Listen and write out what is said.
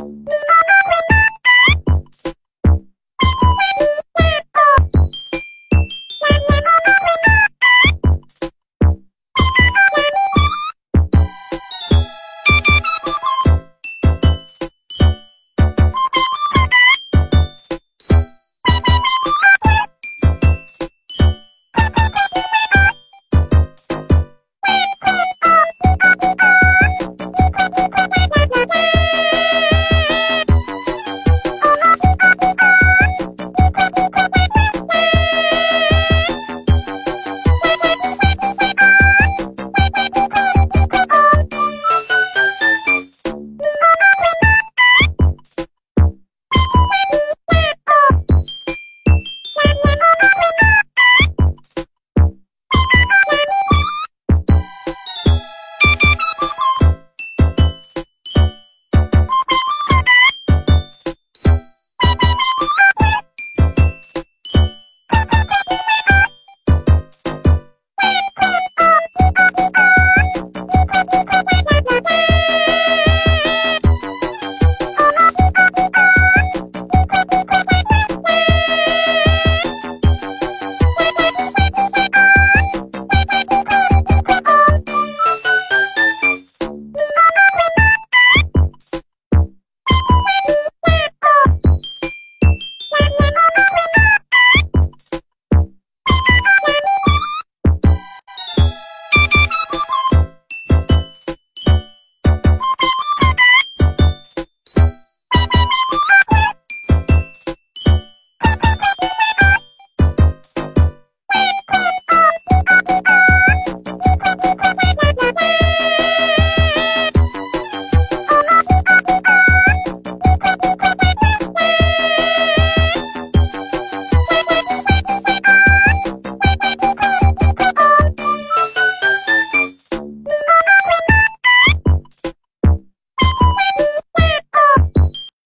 Then